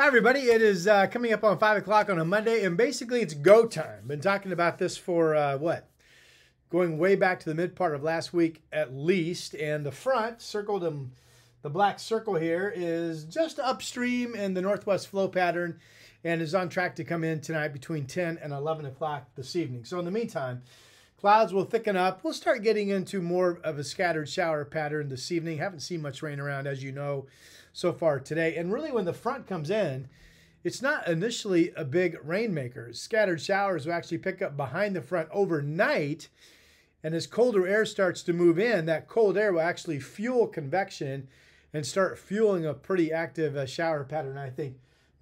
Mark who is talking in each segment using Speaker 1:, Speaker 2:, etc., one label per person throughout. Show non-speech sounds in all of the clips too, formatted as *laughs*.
Speaker 1: Hi, everybody. It is uh, coming up on 5 o'clock on a Monday, and basically it's go time. Been talking about this for uh, what? Going way back to the mid part of last week at least. And the front, circled in the black circle here, is just upstream in the northwest flow pattern and is on track to come in tonight between 10 and 11 o'clock this evening. So, in the meantime, clouds will thicken up. We'll start getting into more of a scattered shower pattern this evening. Haven't seen much rain around, as you know so far today. And really, when the front comes in, it's not initially a big rainmaker. Scattered showers will actually pick up behind the front overnight. And as colder air starts to move in, that cold air will actually fuel convection and start fueling a pretty active uh, shower pattern, I think,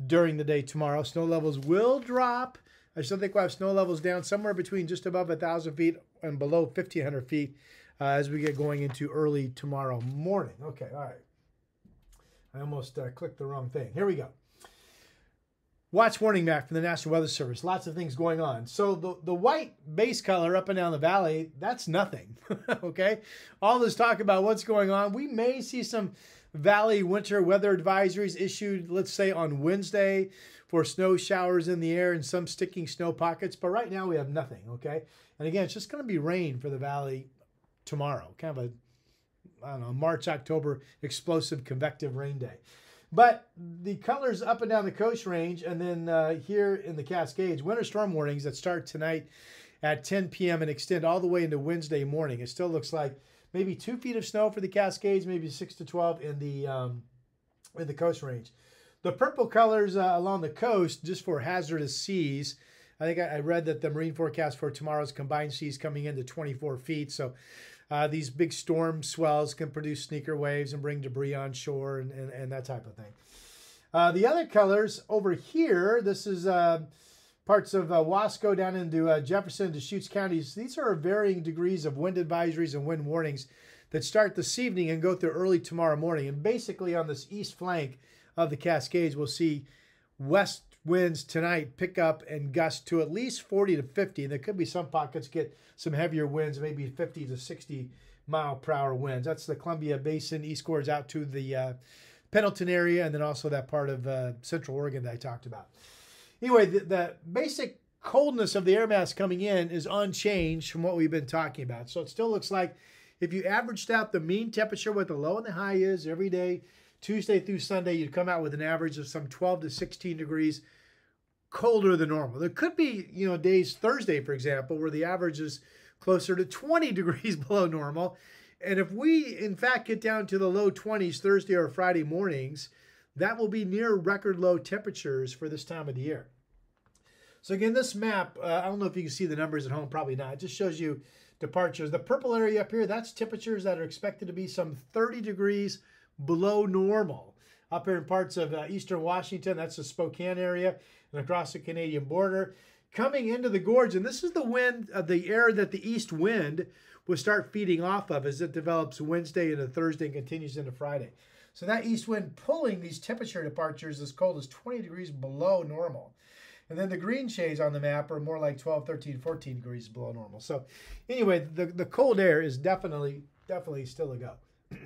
Speaker 1: during the day tomorrow. Snow levels will drop. I still think we'll have snow levels down somewhere between just above 1,000 feet and below 1,500 feet uh, as we get going into early tomorrow morning. Okay, all right. I almost uh, clicked the wrong thing. Here we go. Watch warning map from the National Weather Service. Lots of things going on. So the, the white base color up and down the valley, that's nothing. *laughs* okay? All this talk about what's going on. We may see some valley winter weather advisories issued, let's say on Wednesday for snow showers in the air and some sticking snow pockets. But right now we have nothing. Okay? And again, it's just going to be rain for the valley tomorrow. Kind of a I don't know, March, October explosive convective rain day. But the colors up and down the coast range, and then uh, here in the Cascades, winter storm warnings that start tonight at 10 p.m. and extend all the way into Wednesday morning. It still looks like maybe two feet of snow for the Cascades, maybe six to 12 in the um, in the coast range. The purple colors uh, along the coast, just for hazardous seas. I think I, I read that the marine forecast for tomorrow's combined seas coming into 24 feet. So uh, these big storm swells can produce sneaker waves and bring debris on shore and, and, and that type of thing. Uh, the other colors over here, this is uh, parts of uh, Wasco down into uh, Jefferson, Deschutes counties. These are varying degrees of wind advisories and wind warnings that start this evening and go through early tomorrow morning. And basically, on this east flank of the Cascades, we'll see west winds tonight pick up and gust to at least 40 to 50. And there could be some pockets get some heavier winds, maybe 50 to 60 mile per hour winds. That's the Columbia Basin, east cords out to the uh, Pendleton area, and then also that part of uh, Central Oregon that I talked about. Anyway, the, the basic coldness of the air mass coming in is unchanged from what we've been talking about. So it still looks like if you averaged out the mean temperature, what the low and the high is every day, Tuesday through Sunday, you'd come out with an average of some 12 to 16 degrees colder than normal. There could be, you know, days, Thursday, for example, where the average is closer to 20 *laughs* degrees below normal. And if we, in fact, get down to the low 20s Thursday or Friday mornings, that will be near record low temperatures for this time of the year. So again, this map, uh, I don't know if you can see the numbers at home, probably not. It just shows you departures. The purple area up here, that's temperatures that are expected to be some 30 degrees below normal. Up here in parts of uh, eastern Washington, that's the Spokane area, and across the Canadian border. Coming into the gorge, and this is the wind, uh, the air that the east wind will start feeding off of as it develops Wednesday into Thursday and continues into Friday. So that east wind pulling these temperature departures as cold as 20 degrees below normal. And then the green shades on the map are more like 12, 13, 14 degrees below normal. So anyway, the, the cold air is definitely, definitely still a go. *clears throat*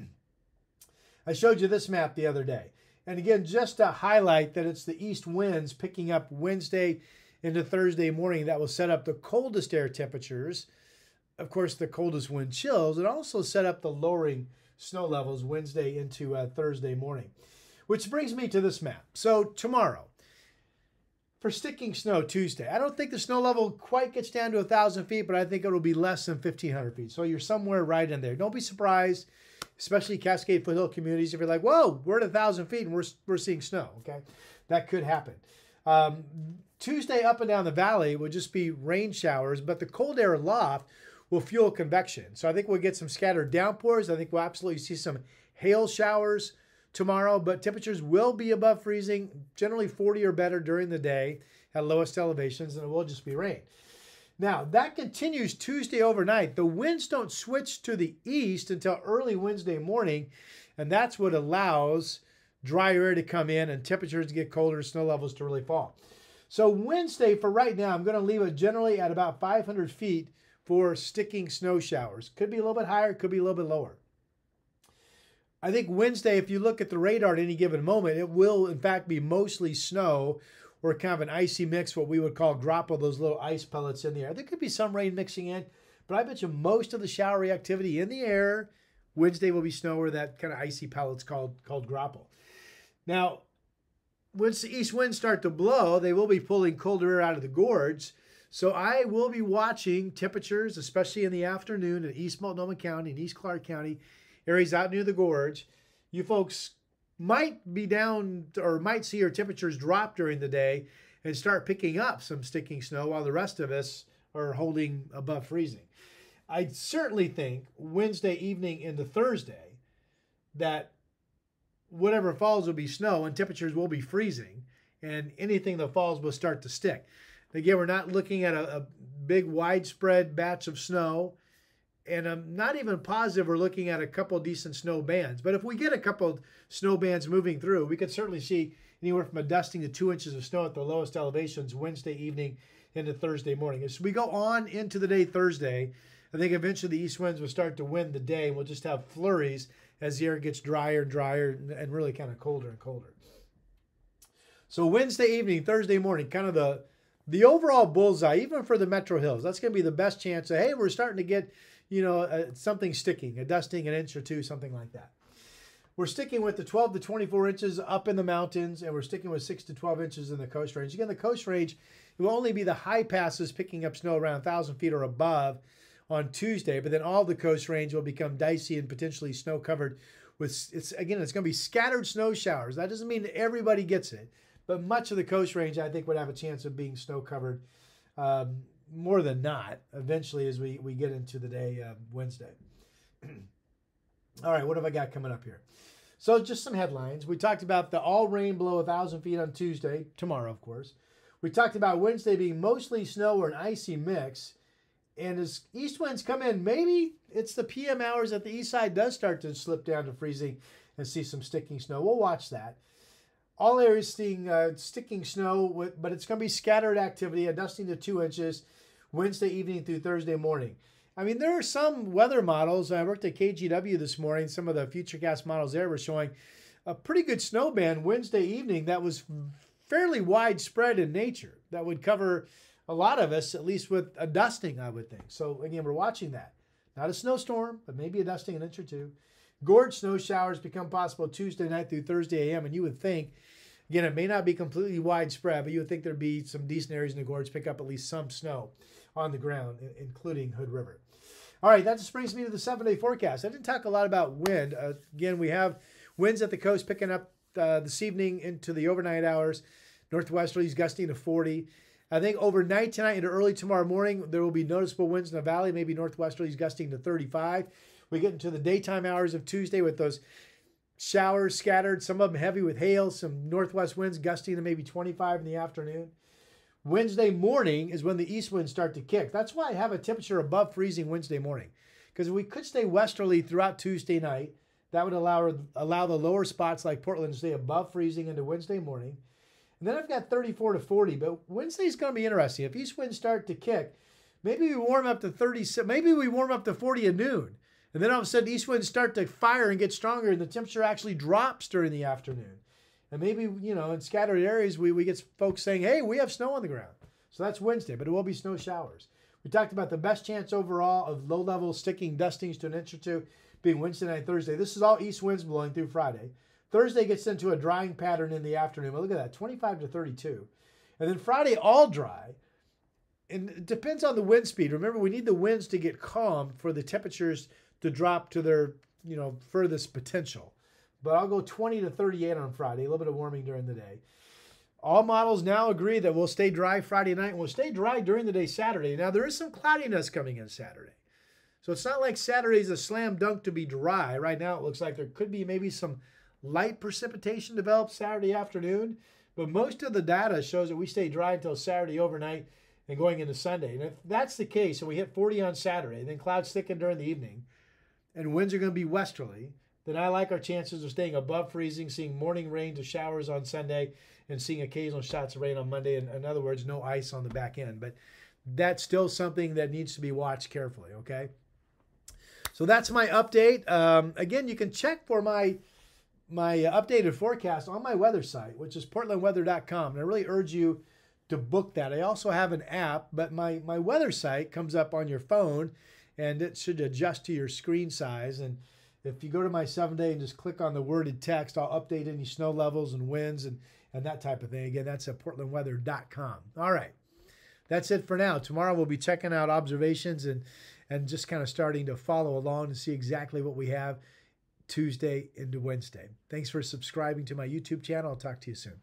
Speaker 1: I showed you this map the other day. And again, just to highlight that it's the east winds picking up Wednesday into Thursday morning that will set up the coldest air temperatures. Of course, the coldest wind chills. It also set up the lowering snow levels Wednesday into uh, Thursday morning. Which brings me to this map. So tomorrow, for sticking snow Tuesday, I don't think the snow level quite gets down to 1,000 feet, but I think it'll be less than 1,500 feet. So you're somewhere right in there. Don't be surprised especially Cascade foothill communities, if you're like, whoa, we're at a thousand feet and we're, we're seeing snow, okay? That could happen. Um, Tuesday up and down the valley will just be rain showers, but the cold air aloft will fuel convection. So I think we'll get some scattered downpours. I think we'll absolutely see some hail showers tomorrow, but temperatures will be above freezing, generally 40 or better during the day at lowest elevations, and it will just be rain. Now, that continues Tuesday overnight. The winds don't switch to the east until early Wednesday morning, and that's what allows dry air to come in and temperatures to get colder, snow levels to really fall. So, Wednesday, for right now, I'm going to leave it generally at about 500 feet for sticking snow showers. Could be a little bit higher, could be a little bit lower. I think Wednesday, if you look at the radar at any given moment, it will in fact be mostly snow or kind of an icy mix, what we would call graupel, those little ice pellets in the air. There could be some rain mixing in, but I bet you most of the showery activity in the air Wednesday will be snow or that kind of icy pellets called called graupel. Now, once the east winds start to blow, they will be pulling colder air out of the gorge. So I will be watching temperatures, especially in the afternoon in East Multnomah County and East Clark County, areas out near the gorge. You folks might be down or might see your temperatures drop during the day and start picking up some sticking snow while the rest of us are holding above freezing. I certainly think Wednesday evening into Thursday that whatever falls will be snow and temperatures will be freezing and anything that falls will start to stick. Again, we're not looking at a, a big widespread batch of snow and I'm not even positive we're looking at a couple decent snow bands. But if we get a couple snow bands moving through, we could certainly see anywhere from a dusting to two inches of snow at the lowest elevations Wednesday evening into Thursday morning. As we go on into the day Thursday, I think eventually the east winds will start to win the day. And we'll just have flurries as the air gets drier and drier and really kind of colder and colder. So Wednesday evening, Thursday morning, kind of the the overall bullseye, even for the Metro Hills. That's going to be the best chance of hey, we're starting to get you know uh, something sticking, a dusting, an inch or two, something like that. We're sticking with the 12 to 24 inches up in the mountains, and we're sticking with 6 to 12 inches in the coast range. Again, the coast range it will only be the high passes picking up snow around 1,000 feet or above on Tuesday, but then all the coast range will become dicey and potentially snow covered with it's again it's going to be scattered snow showers. That doesn't mean everybody gets it, but much of the coast range I think would have a chance of being snow covered um, more than not eventually as we we get into the day uh, Wednesday. *clears throat* all right, what have I got coming up here? So just some headlines. We talked about the all rain below a thousand feet on Tuesday, tomorrow of course. We talked about Wednesday being mostly snow or an icy mix. And as east winds come in, maybe it's the PM hours that the east side does start to slip down to freezing and see some sticking snow. We'll watch that. All areas seeing uh, sticking snow, but it's going to be scattered activity, a dusting to two inches Wednesday evening through Thursday morning. I mean, there are some weather models. I worked at KGW this morning. Some of the Futurecast models there were showing a pretty good snow band Wednesday evening that was fairly widespread in nature that would cover a lot of us, at least with a dusting, I would think. So again, we're watching that. Not a snowstorm, but maybe a dusting an inch or two. Gorge snow showers become possible Tuesday night through Thursday AM, and you would think, again, it may not be completely widespread, but you would think there'd be some decent areas in the gorge pick up at least some snow on the ground, including Hood River. All right, that just brings me to the seven day forecast. I didn't talk a lot about wind. Uh, again, we have winds at the coast picking up uh, this evening into the overnight hours. Northwesterlies gusting to 40. I think overnight tonight into early tomorrow morning, there will be noticeable winds in the valley, maybe northwesterlies gusting to 35. We get into the daytime hours of Tuesday with those showers scattered, some of them heavy with hail, some northwest winds gusting to maybe 25 in the afternoon. Wednesday morning is when the east winds start to kick. That's why I have a temperature above freezing Wednesday morning. Because we could stay westerly throughout Tuesday night. That would allow allow the lower spots like Portland to stay above freezing into Wednesday morning. And then I've got 34 to 40. But Wednesday's going to be interesting. If east winds start to kick, maybe we warm up to 30. Maybe we warm up to 40 at noon. And then all of a sudden, east winds start to fire and get stronger, and the temperature actually drops during the afternoon. And maybe, you know, in scattered areas, we, we get folks saying, hey, we have snow on the ground. So that's Wednesday, but it will be snow showers. We talked about the best chance overall of low level sticking dustings to an inch or two being Wednesday night, Thursday. This is all east winds blowing through Friday. Thursday gets into a drying pattern in the afternoon. Look at that, 25 to 32. And then Friday, all dry. And it depends on the wind speed. Remember, we need the winds to get calm for the temperatures to drop to their, you know, furthest potential. But I'll go 20 to 38 on Friday, a little bit of warming during the day. All models now agree that we'll stay dry Friday night and we'll stay dry during the day Saturday. Now, there is some cloudiness coming in Saturday. So it's not like Saturday's a slam dunk to be dry. Right now, it looks like there could be maybe some Light precipitation develops Saturday afternoon, but most of the data shows that we stay dry until Saturday overnight and going into Sunday. And if that's the case, and we hit 40 on Saturday, then clouds thicken during the evening, and winds are going to be westerly, then I like our chances of staying above freezing, seeing morning rain to showers on Sunday, and seeing occasional shots of rain on Monday. In, in other words, no ice on the back end. But that's still something that needs to be watched carefully, okay? So that's my update. Um, again, you can check for my my updated forecast on my weather site, which is portlandweather.com. And I really urge you to book that. I also have an app, but my my weather site comes up on your phone, and it should adjust to your screen size and if you go to my seven day and just click on the worded text, I'll update any snow levels and winds and, and that type of thing. Again, that's at portlandweather.com. All right. That's it for now. Tomorrow we'll be checking out observations and, and just kind of starting to follow along and see exactly what we have Tuesday into Wednesday. Thanks for subscribing to my YouTube channel. I'll talk to you soon.